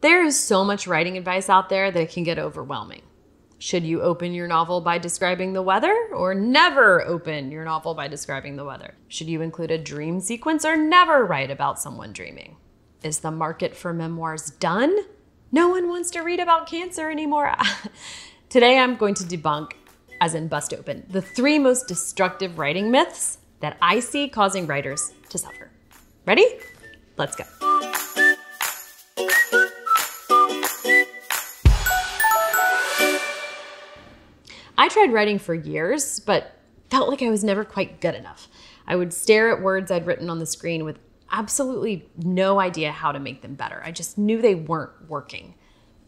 There is so much writing advice out there that it can get overwhelming. Should you open your novel by describing the weather or never open your novel by describing the weather? Should you include a dream sequence or never write about someone dreaming? Is the market for memoirs done? No one wants to read about cancer anymore. Today I'm going to debunk, as in bust open, the three most destructive writing myths that I see causing writers to suffer. Ready? Let's go. I tried writing for years, but felt like I was never quite good enough. I would stare at words I'd written on the screen with absolutely no idea how to make them better. I just knew they weren't working.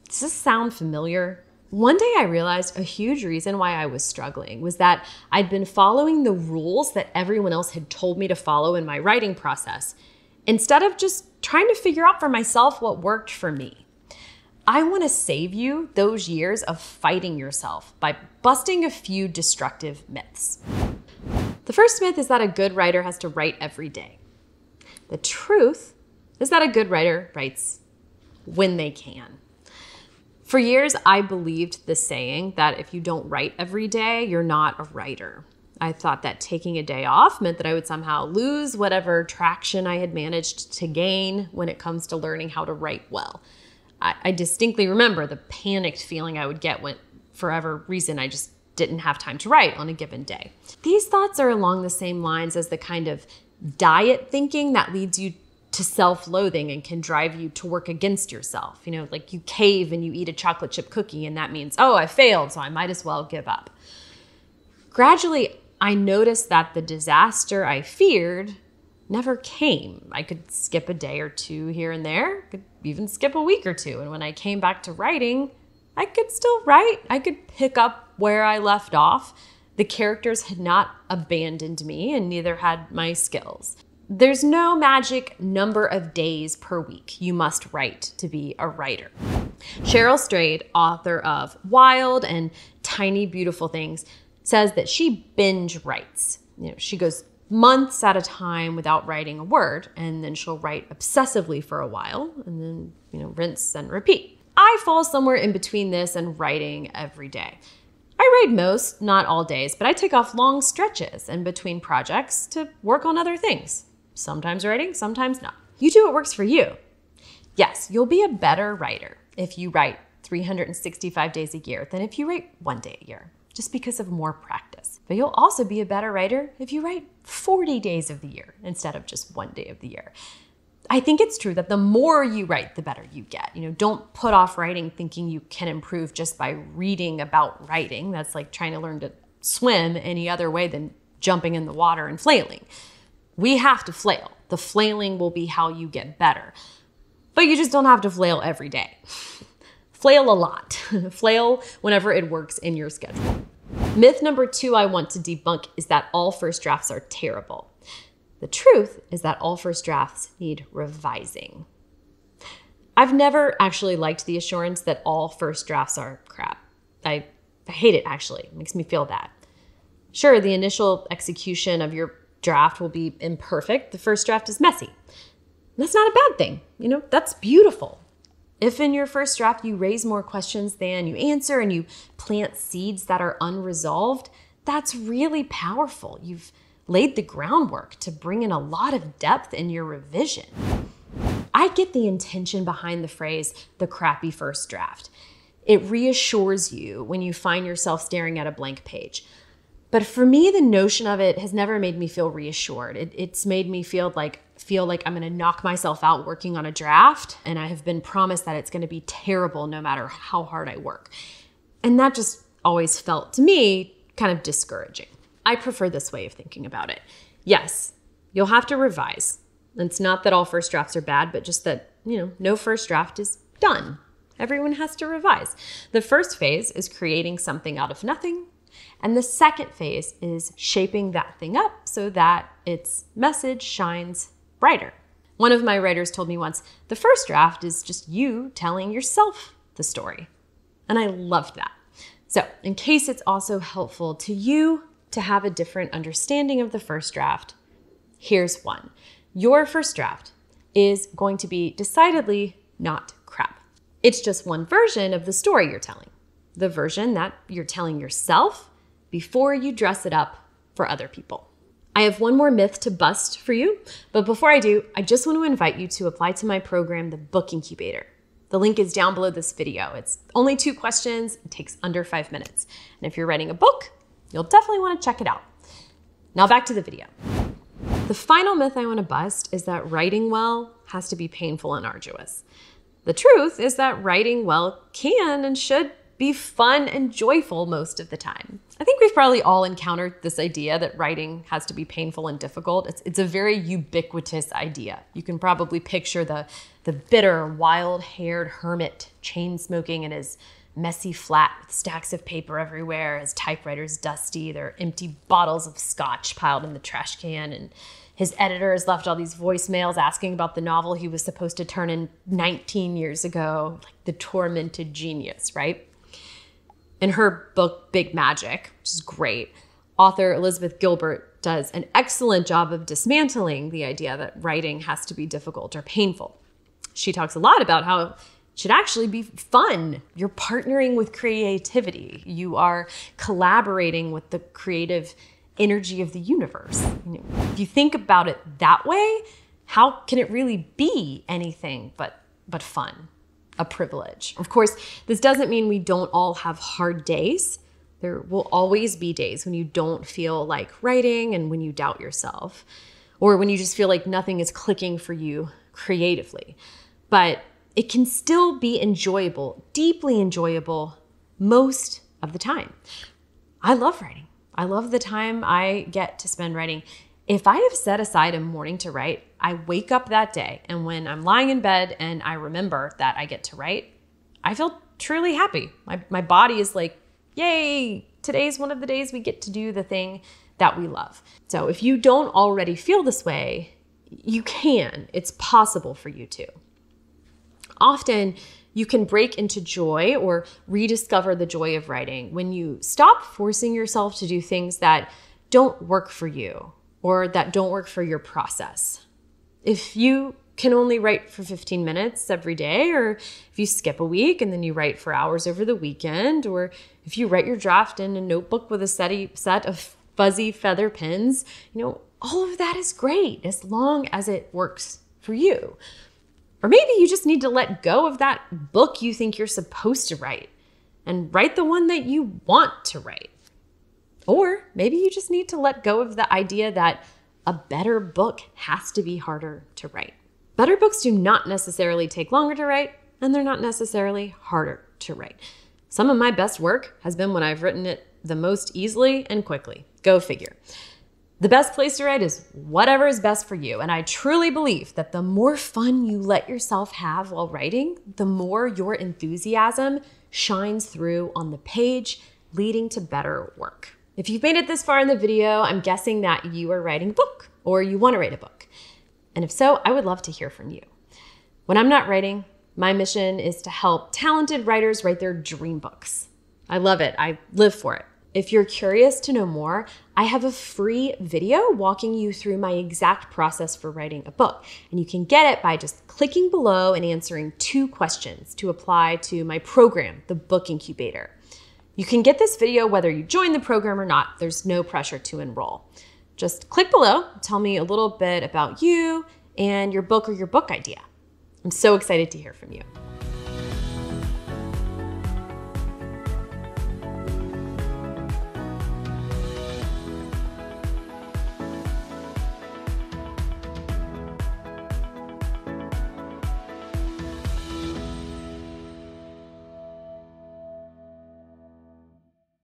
Does this sound familiar? One day I realized a huge reason why I was struggling was that I'd been following the rules that everyone else had told me to follow in my writing process instead of just trying to figure out for myself what worked for me. I want to save you those years of fighting yourself by busting a few destructive myths. The first myth is that a good writer has to write every day. The truth is that a good writer writes when they can. For years, I believed the saying that if you don't write every day, you're not a writer. I thought that taking a day off meant that I would somehow lose whatever traction I had managed to gain when it comes to learning how to write well. I, I distinctly remember the panicked feeling I would get when, for whatever reason, I just didn't have time to write on a given day. These thoughts are along the same lines as the kind of diet thinking that leads you to self loathing and can drive you to work against yourself. You know, like you cave and you eat a chocolate chip cookie, and that means, oh, I failed, so I might as well give up. Gradually, I noticed that the disaster I feared never came. I could skip a day or two here and there, could even skip a week or two. And when I came back to writing, I could still write. I could pick up where I left off. The characters had not abandoned me, and neither had my skills. There's no magic number of days per week you must write to be a writer. Cheryl Strayed, author of Wild and Tiny Beautiful Things, says that she binge writes. You know, she goes months at a time without writing a word, and then she'll write obsessively for a while, and then, you know, rinse and repeat. I fall somewhere in between this and writing every day. I write most, not all days, but I take off long stretches in between projects to work on other things. Sometimes writing, sometimes not. You do what works for you. Yes, you'll be a better writer if you write 365 days a year than if you write one day a year, just because of more practice. But you'll also be a better writer if you write 40 days of the year instead of just one day of the year. I think it's true that the more you write, the better you get. You know, don't put off writing thinking you can improve just by reading about writing. That's like trying to learn to swim any other way than jumping in the water and flailing. We have to flail. The flailing will be how you get better. But you just don't have to flail every day. Flail a lot. flail whenever it works in your schedule. Myth number two I want to debunk is that all first drafts are terrible. The truth is that all first drafts need revising. I've never actually liked the assurance that all first drafts are crap. I, I hate it actually. It makes me feel bad. Sure, the initial execution of your draft will be imperfect. The first draft is messy. That's not a bad thing. You know, that's beautiful. If in your first draft you raise more questions than you answer and you plant seeds that are unresolved, that's really powerful. You've laid the groundwork to bring in a lot of depth in your revision. I get the intention behind the phrase, the crappy first draft. It reassures you when you find yourself staring at a blank page. But for me, the notion of it has never made me feel reassured. It, it's made me feel like feel like I'm going to knock myself out working on a draft, and I have been promised that it's going to be terrible no matter how hard I work. And that just always felt to me kind of discouraging. I prefer this way of thinking about it. Yes, you'll have to revise. It's not that all first drafts are bad, but just that, you know, no first draft is done. Everyone has to revise. The first phase is creating something out of nothing and the second phase is shaping that thing up so that its message shines brighter. One of my writers told me once the first draft is just you telling yourself the story. And I loved that. So, in case it's also helpful to you to have a different understanding of the first draft, here's one. Your first draft is going to be decidedly not crap. It's just one version of the story you're telling, the version that you're telling yourself before you dress it up for other people. I have one more myth to bust for you, but before I do, I just want to invite you to apply to my program, the Book Incubator. The link is down below this video. It's only two questions, it takes under five minutes. And if you're writing a book, you'll definitely want to check it out. Now back to the video. The final myth I want to bust is that writing well has to be painful and arduous. The truth is that writing well can and should be fun and joyful most of the time. I think we've probably all encountered this idea that writing has to be painful and difficult. It's, it's a very ubiquitous idea. You can probably picture the, the bitter, wild haired hermit chain smoking in his messy flat with stacks of paper everywhere, his typewriter's dusty, there are empty bottles of scotch piled in the trash can, and his editor has left all these voicemails asking about the novel he was supposed to turn in 19 years ago, like The Tormented Genius, right? In her book, Big Magic, which is great, author Elizabeth Gilbert does an excellent job of dismantling the idea that writing has to be difficult or painful. She talks a lot about how it should actually be fun. You're partnering with creativity. You are collaborating with the creative energy of the universe. If you think about it that way, how can it really be anything but but fun? A privilege. Of course, this doesn't mean we don't all have hard days. There will always be days when you don't feel like writing and when you doubt yourself, or when you just feel like nothing is clicking for you creatively. But it can still be enjoyable, deeply enjoyable, most of the time. I love writing. I love the time I get to spend writing. If I have set aside a morning to write, I wake up that day, and when I'm lying in bed and I remember that I get to write, I feel truly happy. My, my body is like, yay, today's one of the days we get to do the thing that we love. So if you don't already feel this way, you can. It's possible for you to. Often, you can break into joy or rediscover the joy of writing when you stop forcing yourself to do things that don't work for you or that don't work for your process if you can only write for 15 minutes every day, or if you skip a week and then you write for hours over the weekend, or if you write your draft in a notebook with a set of fuzzy feather pens, you know, all of that is great as long as it works for you. Or maybe you just need to let go of that book you think you're supposed to write and write the one that you want to write. Or maybe you just need to let go of the idea that a better book has to be harder to write. Better books do not necessarily take longer to write, and they're not necessarily harder to write. Some of my best work has been when I've written it the most easily and quickly. Go figure. The best place to write is whatever is best for you. And I truly believe that the more fun you let yourself have while writing, the more your enthusiasm shines through on the page, leading to better work. If you've made it this far in the video, I'm guessing that you are writing a book or you want to write a book. And if so, I would love to hear from you. When I'm not writing, my mission is to help talented writers write their dream books. I love it. I live for it. If you're curious to know more, I have a free video walking you through my exact process for writing a book. And you can get it by just clicking below and answering two questions to apply to my program, the Book Incubator. You can get this video whether you join the program or not. There's no pressure to enroll. Just click below, tell me a little bit about you and your book or your book idea. I'm so excited to hear from you.